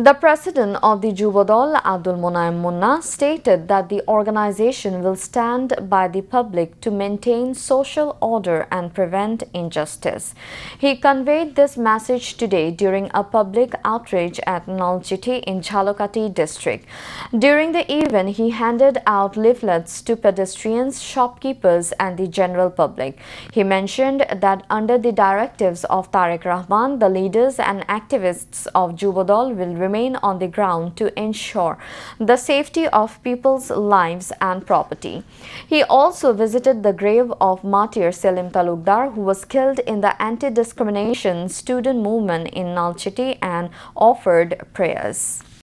The president of the Jubodol, Abdul Monaim Munna, stated that the organization will stand by the public to maintain social order and prevent injustice. He conveyed this message today during a public outreach at Nalchiti in Jhalokati district. During the event, he handed out leaflets to pedestrians, shopkeepers and the general public. He mentioned that under the directives of Tarique Rahman, the leaders and activists of Jubodol will remain remain on the ground to ensure the safety of people's lives and property. He also visited the grave of martyr Selim Talukdar who was killed in the anti-discrimination student movement in Nalchiti and offered prayers.